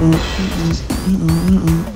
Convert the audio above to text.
Mm-mm.